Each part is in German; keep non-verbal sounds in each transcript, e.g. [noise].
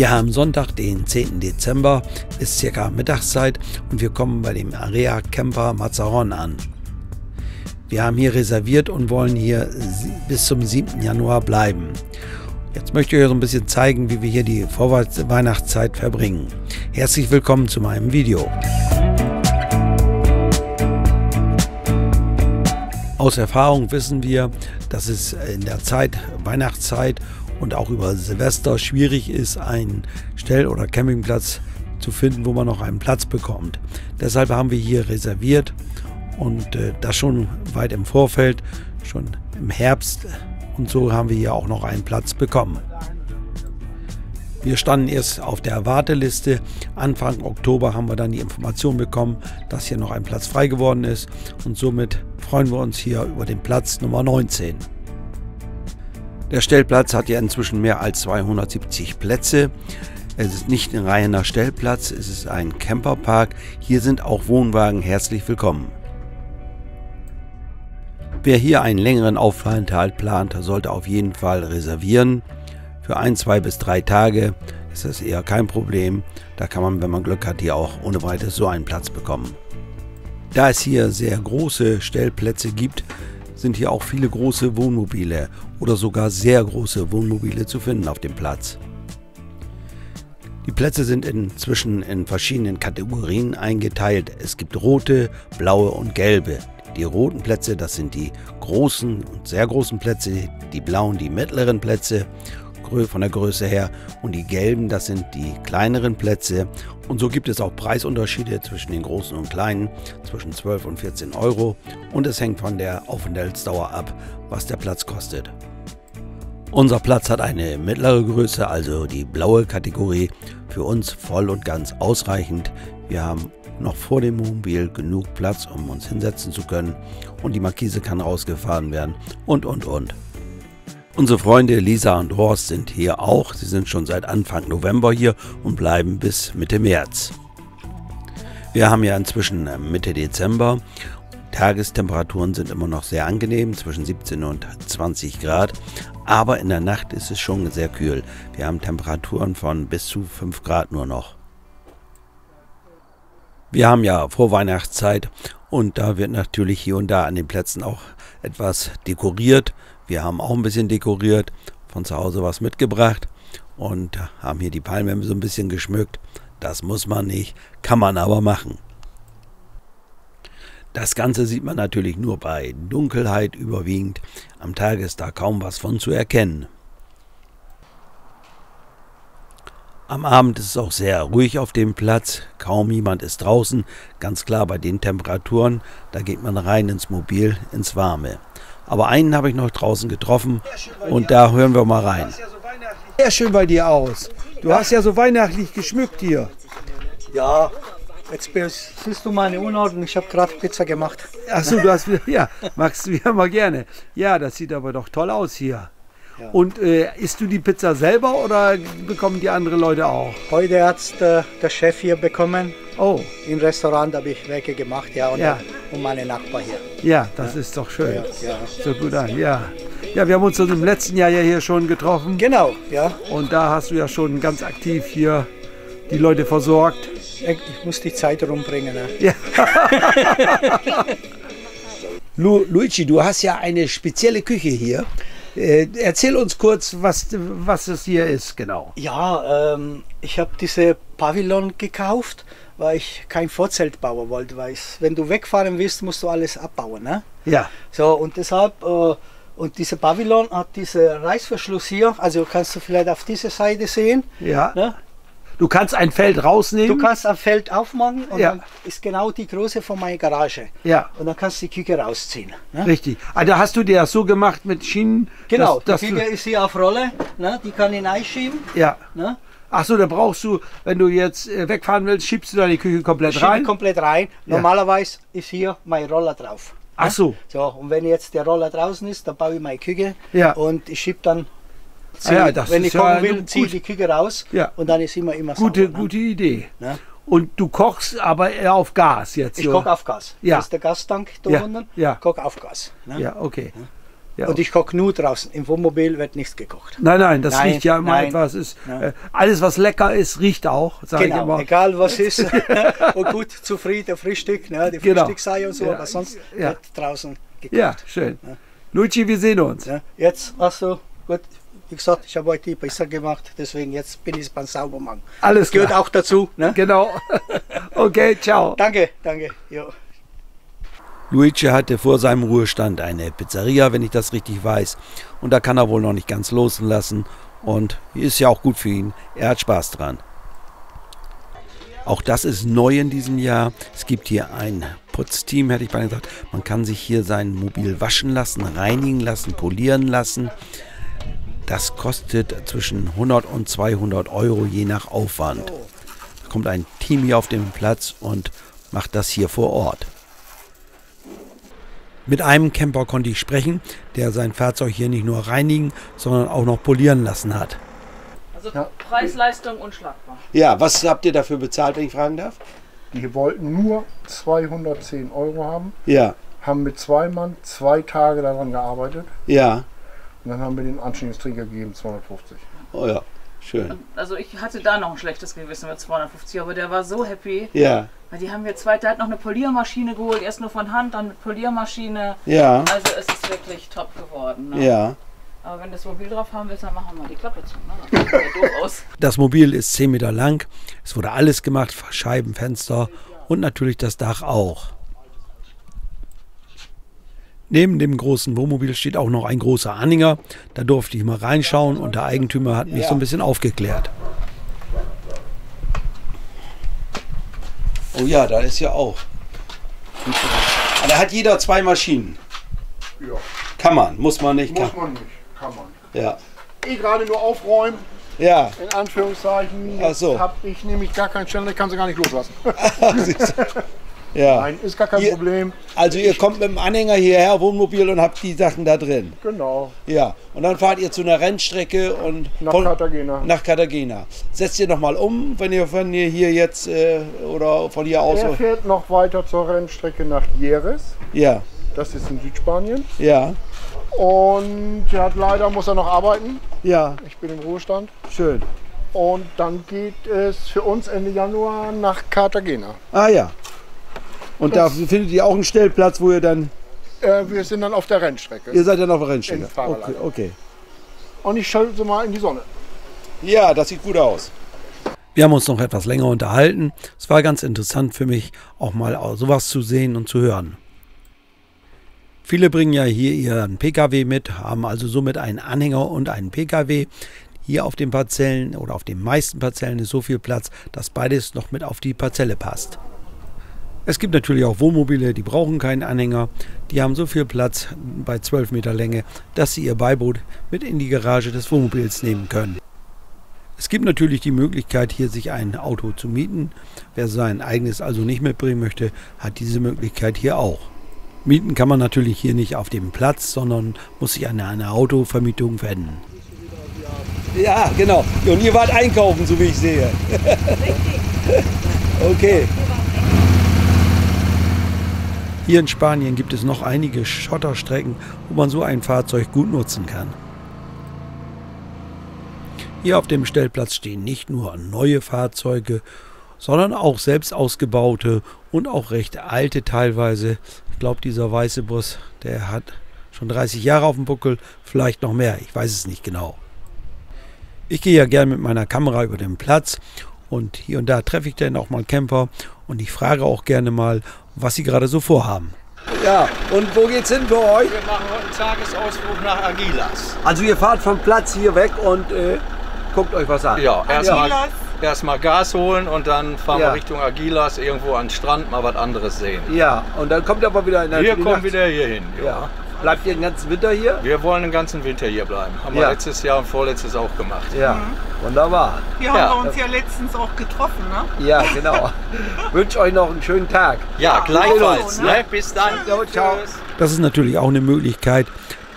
Wir haben Sonntag, den 10. Dezember, ist circa Mittagszeit und wir kommen bei dem Area Camper Mazarron an. Wir haben hier reserviert und wollen hier bis zum 7. Januar bleiben. Jetzt möchte ich euch so ein bisschen zeigen, wie wir hier die Vorweihnachtszeit verbringen. Herzlich willkommen zu meinem Video. Aus Erfahrung wissen wir, dass es in der Zeit, Weihnachtszeit und auch über Silvester schwierig ist, einen Stell- oder Campingplatz zu finden, wo man noch einen Platz bekommt. Deshalb haben wir hier reserviert und äh, das schon weit im Vorfeld, schon im Herbst und so haben wir hier auch noch einen Platz bekommen. Wir standen erst auf der Warteliste. Anfang Oktober haben wir dann die Information bekommen, dass hier noch ein Platz frei geworden ist und somit freuen wir uns hier über den Platz Nummer 19. Der Stellplatz hat ja inzwischen mehr als 270 Plätze. Es ist nicht ein reiner Stellplatz, es ist ein Camperpark. Hier sind auch Wohnwagen herzlich willkommen. Wer hier einen längeren Aufenthalt plant, sollte auf jeden Fall reservieren. Für ein, zwei bis drei Tage ist das eher kein Problem. Da kann man, wenn man Glück hat, hier auch ohne weiteres so einen Platz bekommen. Da es hier sehr große Stellplätze gibt, sind hier auch viele große Wohnmobile oder sogar sehr große Wohnmobile zu finden auf dem Platz. Die Plätze sind inzwischen in verschiedenen Kategorien eingeteilt. Es gibt rote, blaue und gelbe. Die roten Plätze, das sind die großen und sehr großen Plätze, die blauen die mittleren Plätze von der Größe her und die gelben, das sind die kleineren Plätze. Und so gibt es auch Preisunterschiede zwischen den großen und kleinen, zwischen 12 und 14 Euro. Und es hängt von der Aufenthaltsdauer ab, was der Platz kostet. Unser Platz hat eine mittlere Größe, also die blaue Kategorie, für uns voll und ganz ausreichend. Wir haben noch vor dem Mobil genug Platz, um uns hinsetzen zu können und die Markise kann rausgefahren werden und und und. Unsere Freunde Lisa und Horst sind hier auch. Sie sind schon seit Anfang November hier und bleiben bis Mitte März. Wir haben ja inzwischen äh, Mitte Dezember. Tagestemperaturen sind immer noch sehr angenehm, zwischen 17 und 20 Grad. Aber in der Nacht ist es schon sehr kühl. Wir haben Temperaturen von bis zu 5 Grad nur noch. Wir haben ja Vorweihnachtszeit und da wird natürlich hier und da an den Plätzen auch etwas dekoriert. Wir haben auch ein bisschen dekoriert, von zu Hause was mitgebracht und haben hier die Palmen so ein bisschen geschmückt. Das muss man nicht, kann man aber machen. Das Ganze sieht man natürlich nur bei Dunkelheit überwiegend. Am Tag ist da kaum was von zu erkennen. Am Abend ist es auch sehr ruhig auf dem Platz, kaum jemand ist draußen, ganz klar bei den Temperaturen, da geht man rein ins Mobil, ins Warme. Aber einen habe ich noch draußen getroffen und da hören wir mal rein. Sehr schön bei dir aus. Du hast ja so weihnachtlich geschmückt hier. Ja, jetzt siehst du meine Unordnung. Ich habe gerade Pizza gemacht. Achso, du hast wieder, ja, magst du ja mal gerne. Ja, das sieht aber doch toll aus hier. Ja. Und äh, isst du die Pizza selber oder bekommen die anderen Leute auch? Heute hat äh, der Chef hier bekommen. Oh. Im Restaurant habe ich welche gemacht, ja, und, ja. Und meine Nachbar hier. Ja, das ja. ist doch schön. Ja, ja. So gut an, ja. Ja, wir haben uns im letzten Jahr ja hier schon getroffen. Genau, ja. Und da hast du ja schon ganz aktiv hier die Leute versorgt. Ich muss die Zeit rumbringen. Ne? Ja. [laughs] Lu Luigi, du hast ja eine spezielle Küche hier. Äh, erzähl uns kurz, was, was es hier ist, genau. Ja, ähm, ich habe diese Pavillon gekauft, weil ich kein Vorzelt bauen wollte. Weil ich, wenn du wegfahren willst, musst du alles abbauen. Ne? Ja. So, und deshalb, äh, und dieser Pavillon hat diesen Reißverschluss hier, also kannst du vielleicht auf dieser Seite sehen. Ja. Ne? Du kannst ein Feld rausnehmen. Du kannst ein Feld aufmachen und ja. dann ist genau die Größe von meiner Garage. Ja. Und dann kannst du die Küche rausziehen. Ne? Richtig. Also hast du dir das so gemacht mit Schienen? Genau, dass, die Küche ist hier auf Rolle, ne? die kann ich einschieben. Ja. Ne? Ach so, dann brauchst du, wenn du jetzt äh, wegfahren willst, schiebst du da die Küche komplett Schiebe rein? komplett rein. Normalerweise ist hier mein Roller drauf. Ach so. So, und wenn jetzt der Roller draußen ist, dann baue ich meine Küche ja. und ich schiebe dann Zieh, ah ja, wenn ich kochen ja will, ziehe ich die Küche raus ja. und dann ist immer immer gute, sauber. Ne? Gute Idee. Ja? Und du kochst aber eher auf Gas jetzt? Ich koche auf Gas. Ja. Das ist der Gastank da ja. unten. Ja. Koche auf Gas. Ne? Ja, okay. Ja. Und ich koche nur draußen. Im Wohnmobil wird nichts gekocht. Nein, nein, das Nein, riecht ja immer nein. etwas. Ist, Ja. äh, alles, was lecker ist, riecht auch, sage ich Genau, immer. egal was [laughs] ist. [laughs] und gut, zufrieden, Frühstück, ne, die Genau. Frühstücksei und so, Ja. aber sonst Ja. wird draußen gekocht. Ja, schön. Luigi, wir sehen uns. Ja, jetzt hast du, gut, wie gesagt, ich habe heute die Pizza gemacht, deswegen jetzt bin ich beim Saubermann. Alles Das gehört klar. auch dazu. Ne? Genau. [laughs] okay, ciao. Danke, danke. Jo. Luigi hatte vor seinem Ruhestand eine Pizzeria, wenn ich das richtig weiß. Und da kann er wohl noch nicht ganz loslassen. Und ist ja auch gut für ihn. Er hat Spaß dran. Auch das ist neu in diesem Jahr. Es gibt hier ein Putzteam, hätte ich beinahe gesagt. Man kann sich hier sein Mobil waschen lassen, reinigen lassen, polieren lassen. Das kostet zwischen 100 und 200 Euro je nach Aufwand. Da kommt ein Team hier auf den Platz und macht das hier vor Ort. Mit einem Camper konnte ich sprechen, der sein Fahrzeug hier nicht nur reinigen, sondern auch noch polieren lassen hat. Also Preis, Leistung unschlagbar. Ja, was habt ihr dafür bezahlt, wenn ich fragen darf? Die wollten nur 210 Euro haben, Ja, haben mit zwei Mann zwei Tage daran gearbeitet ja. und dann haben wir den Anständigungsträger gegeben 250. Oh ja, schön. Also ich hatte da noch ein schlechtes Gewissen mit 250, aber der war so happy. Ja, Weil die haben wir zwei, der hat noch eine Poliermaschine geholt, erst nur von Hand, dann mit Poliermaschine. ja, Also es ist wirklich top geworden. Ne? ja. Aber wenn du das Mobil drauf haben willst, dann machen wir mal die Klappe zu. Ne? [laughs] Das sieht ja doof aus. Das Mobil ist 10 Meter lang. Es wurde alles gemacht, Scheiben, Fenster und natürlich das Dach auch. Neben dem großen Wohnmobil steht auch noch ein großer Anhänger. Da durfte ich mal reinschauen und der Eigentümer hat mich so ein bisschen aufgeklärt. Oh ja, da ist ja auch. Da hat jeder zwei Maschinen. Ja, Kann man, muss man nicht. muss Kann. man nicht, kann man. Ja, Eh gerade nur aufräumen, ja. in Anführungszeichen. Ach so. habe ich nämlich gar keinen Ständer, ich kann sie gar nicht loslassen. [laughs] [laughs] ja. Nein, ist gar kein Ihr- Problem. Also ihr kommt mit dem Anhänger hierher, Wohnmobil und habt die Sachen da drin. Genau, Ja. Und dann fahrt ihr zu einer Rennstrecke und nach von- Cartagena. nach Cartagena. Setzt ihr nochmal um, wenn ihr von ihr hier jetzt äh, oder von hier aus. Er fährt noch weiter zur Rennstrecke nach Jerez. Ja, Das ist in Südspanien. ja, Und er hat leider muss er noch arbeiten. ja, Ich bin im Ruhestand. schön. Und dann geht es für uns Ende Januar nach Cartagena. Ah ja. Und da findet ihr auch einen Stellplatz, wo ihr dann. Äh, wir sind dann auf der Rennstrecke. Ihr seid dann auf der Rennstrecke. Okay, okay. Und ich schalte sie mal in die Sonne. Ja, das sieht gut aus. Wir haben uns noch etwas länger unterhalten. Es war ganz interessant für mich, auch mal sowas zu sehen und zu hören. Viele bringen ja hier ihren Pkw mit, haben also somit einen Anhänger und einen Pkw. Hier auf den Parzellen oder auf den meisten Parzellen ist so viel Platz, dass beides noch mit auf die Parzelle passt. Es gibt natürlich auch Wohnmobile, die brauchen keinen Anhänger. Die haben so viel Platz bei 12 Meter Länge, dass sie ihr Beiboot mit in die Garage des Wohnmobils nehmen können. Es gibt natürlich die Möglichkeit, hier sich ein Auto zu mieten. Wer sein eigenes also nicht mitbringen möchte, hat diese Möglichkeit hier auch. Mieten kann man natürlich hier nicht auf dem Platz, sondern muss sich an eine Autovermietung wenden. Ja, genau. Und ihr wart einkaufen, so wie ich sehe. [laughs] okay. Hier in Spanien gibt es noch einige Schotterstrecken, wo man so ein Fahrzeug gut nutzen kann. Hier auf dem Stellplatz stehen nicht nur neue Fahrzeuge, sondern auch selbst ausgebaute und auch recht alte teilweise. Ich glaube, dieser weiße Bus, der hat schon 30 Jahre auf dem Buckel, vielleicht noch mehr, ich weiß es nicht genau. Ich gehe ja gern mit meiner Kamera über den Platz und hier und da treffe ich dann auch mal Camper und ich frage auch gerne mal, was sie gerade so vorhaben. Ja, und wo geht's hin für euch? Wir machen heute einen Tagesausflug nach Agilas. Also ihr fahrt vom Platz hier weg und äh, guckt euch was an. Ja, erstmal erst mal Gas holen und dann fahren Ja. wir Richtung Agilas, irgendwo an den Strand, mal was anderes sehen. Ja, und dann kommt ihr aber wieder in der Wir kommen Nacht- wieder hier hin. Ja. Ja. Bleibt ihr den ganzen Winter hier? Wir wollen den ganzen Winter hier bleiben. Haben Ja. wir letztes Jahr und vorletztes auch gemacht. Ja, wunderbar. Hier haben Ja. wir uns ja letztens auch getroffen, ne? Ja, genau. [laughs] Wünsche euch noch einen schönen Tag. Ja, gleichfalls. so, ne? Ne? Bis dann. Ja, ciao. Tschüss. Das ist natürlich auch eine Möglichkeit,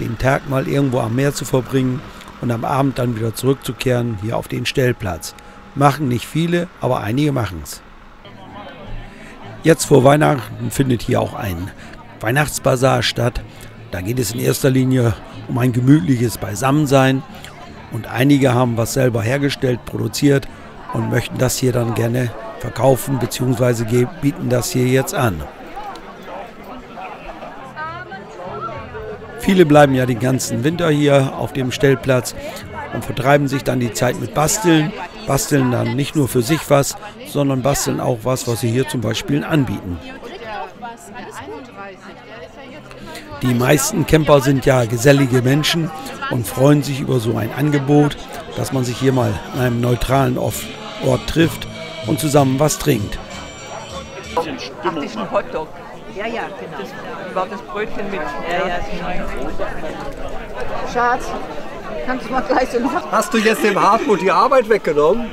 den Tag mal irgendwo am Meer zu verbringen und am Abend dann wieder zurückzukehren hier auf den Stellplatz. Machen nicht viele, aber einige machen es. Jetzt vor Weihnachten findet hier auch ein Weihnachtsbazar statt. Da geht es in erster Linie um ein gemütliches Beisammensein und einige haben was selber hergestellt, produziert und möchten das hier dann gerne verkaufen bzw. bieten das hier jetzt an. Viele bleiben ja den ganzen Winter hier auf dem Stellplatz und vertreiben sich dann die Zeit mit Basteln. Basteln dann nicht nur für sich was, sondern basteln auch was, was sie hier zum Beispiel anbieten. Die meisten Camper sind ja gesellige Menschen und freuen sich über so ein Angebot, dass man sich hier mal an einem neutralen Ort trifft und zusammen was trinkt. Ach, das ist ein Hotdog. Ja, ja, genau. Das war das Brötchen mit. Ja, ja, Schatz, kannst du mal gleich so noch. Hast du jetzt dem Hartmut die Arbeit weggenommen?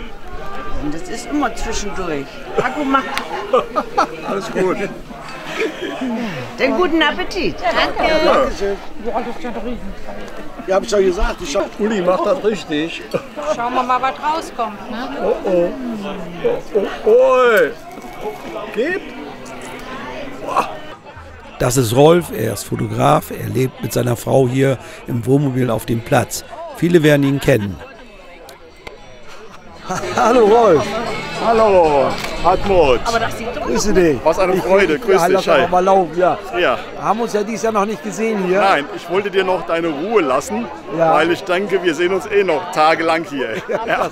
Das ist immer zwischendurch. Akku macht. [laughs] Alles gut. Den guten Appetit. Danke. Ja, danke schön. Ja, hab ich schon gesagt. Ich hab, Uli macht das richtig. Schauen wir mal, was rauskommt. Ne? Oh oh. Oh oh. Oi. Geht? Das ist Rolf, er ist Fotograf, er lebt mit seiner Frau hier im Wohnmobil auf dem Platz. Viele werden ihn kennen. [laughs] Hallo Rolf. Hallo, Hartmut. Aber das sieht doch Grüße dich. Was eine Freude, Ich- grüß ja, dich. Hi. mal laufen, ja. Ja. Haben uns ja dieses Jahr noch nicht gesehen hier. Nein, ich wollte dir noch deine Ruhe lassen, Ja. weil ich denke, wir sehen uns eh noch tagelang hier. [laughs] Ja.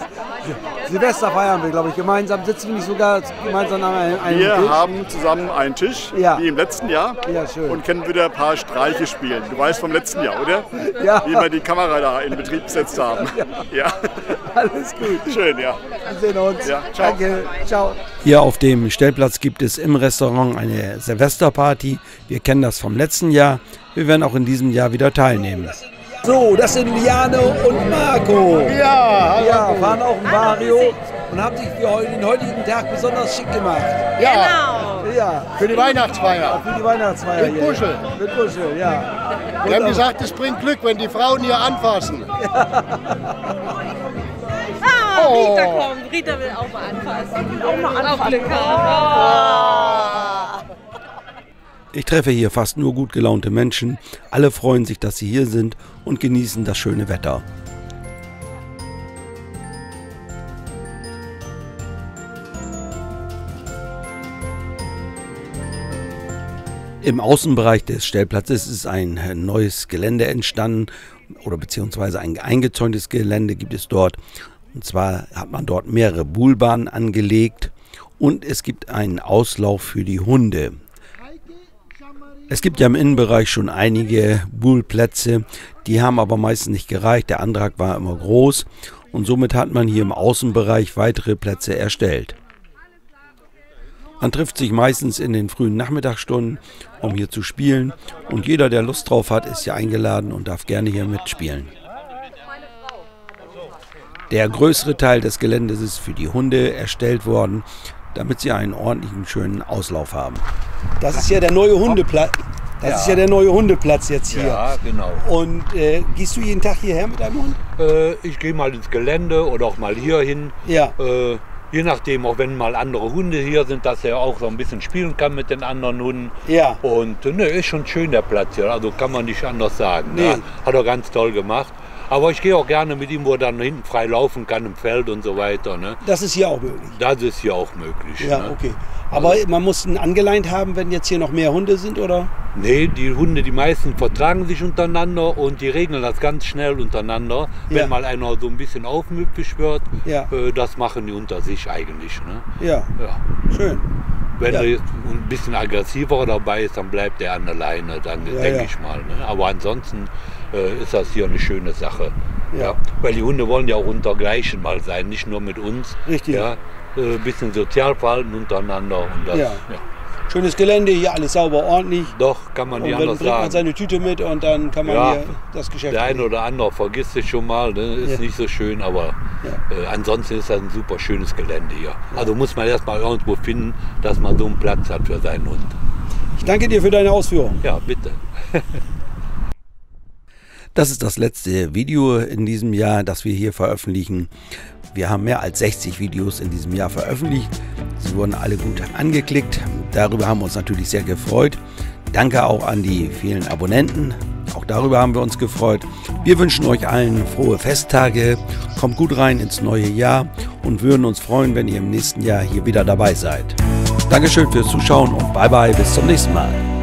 Silvester feiern wir, glaube ich, gemeinsam. Sitzen wir nicht sogar gemeinsam an einem, einem Wir Tisch? haben zusammen einen Tisch, Ja. wie im letzten Jahr, Ja, schön. und können wieder ein paar Streiche spielen. Du weißt vom letzten Jahr, oder? Ja. Wie wir die Kamera da in Betrieb gesetzt haben. Ja. Alles gut. Schön, ja. Wir sehen uns. Ja, ciao. Danke. Ciao. Hier auf dem Stellplatz gibt es im Restaurant eine Silvesterparty. Wir kennen das vom letzten Jahr. Wir werden auch in diesem Jahr wieder teilnehmen. So, das sind Liane und Marco. Ja, hallo. Ja, fahren auch im Vario und haben sich für den heutigen Tag besonders schick gemacht. Ja, Ja, für die Weihnachtsfeier. für die Weihnachtsfeier. Mit hier. Buschel. Mit Buschel, ja. Wir haben gesagt, es bringt Glück, wenn die Frauen hier anfassen. [laughs] Ah, Rita kommt. Rita will auch mal anfassen. Auch mal anfassen. Glück haben. Ich treffe hier fast nur gut gelaunte Menschen. Alle freuen sich, dass sie hier sind und genießen das schöne Wetter. Im Außenbereich des Stellplatzes ist ein neues Gelände entstanden oder beziehungsweise ein eingezäuntes Gelände gibt es dort. Und zwar hat man dort mehrere Buhlbahnen angelegt und es gibt einen Auslauf für die Hunde. Es gibt ja im Innenbereich schon einige Bullplätze, die haben aber meistens nicht gereicht. Der Antrag war immer groß und somit hat man hier im Außenbereich weitere Plätze erstellt. Man trifft sich meistens in den frühen Nachmittagsstunden, um hier zu spielen und jeder, der Lust drauf hat, ist hier eingeladen und darf gerne hier mitspielen. Der größere Teil des Geländes ist für die Hunde erstellt worden, damit sie einen ordentlichen, schönen Auslauf haben. Das ist ja der neue Hundeplatz. Das ist ja der neue Hundeplatz jetzt hier. Ja, genau. Und äh, gehst du jeden Tag hierher mit deinem Hund? Äh, ich gehe mal ins Gelände oder auch mal hier hin. Ja. Äh, je nachdem, auch wenn mal andere Hunde hier sind, dass er auch so ein bisschen spielen kann mit den anderen Hunden. Ja. Und äh, ne, ist schon schön der Platz hier. Also kann man nicht anders sagen. Nee. Ja, hat er ganz toll gemacht. Aber ich gehe auch gerne mit ihm, wo er dann hinten frei laufen kann im Feld und so weiter. Ne? Das ist hier auch möglich. Das ist hier auch möglich. Ja, ne? okay. Aber man muss einen angeleint haben, wenn jetzt hier noch mehr Hunde sind, oder? Nee, die Hunde, die meisten vertragen sich untereinander und die regeln das ganz schnell untereinander. Wenn Ja. mal einer so ein bisschen aufmüpfig wird, Ja. äh, das machen die unter sich eigentlich. Ne? Ja. Ja. Schön. Wenn Ja. er jetzt ein bisschen aggressiver dabei ist, dann bleibt er an der Leine, dann denke ich mal. Ne? Aber ansonsten äh, ist das hier eine schöne Sache. Ja. Weil die Hunde wollen ja auch untergleichen mal sein, nicht nur mit uns. Richtig. Ja, äh, ein bisschen Sozialverhalten untereinander. Und das, Ja. ja. Schönes Gelände, hier alles sauber, ordentlich. Doch, kann man Und nicht dann anders bringt man sagen. seine Tüte mit und dann kann man Ja. hier das Geschäft Der eine erledigen. oder andere vergisst es schon mal, ne? ist Ja. nicht so schön, aber äh, ansonsten ist das ein super schönes Gelände hier. Also muss man erstmal irgendwo finden, dass man so einen Platz hat für seinen Hund. Ich danke dir für deine Ausführungen. Ja, bitte. [laughs] Das ist das letzte Video in diesem Jahr, das wir hier veröffentlichen. Wir haben mehr als 60 Videos in diesem Jahr veröffentlicht. Sie wurden alle gut angeklickt. Darüber haben wir uns natürlich sehr gefreut. Danke auch an die vielen Abonnenten Auch darüber haben wir uns gefreut. Wir wünschen euch allen frohe Festtage, kommt gut rein ins neue Jahr und würden uns freuen, wenn ihr im nächsten Jahr hier wieder dabei seid. Dankeschön fürs Zuschauen und bye bye, bis zum nächsten Mal.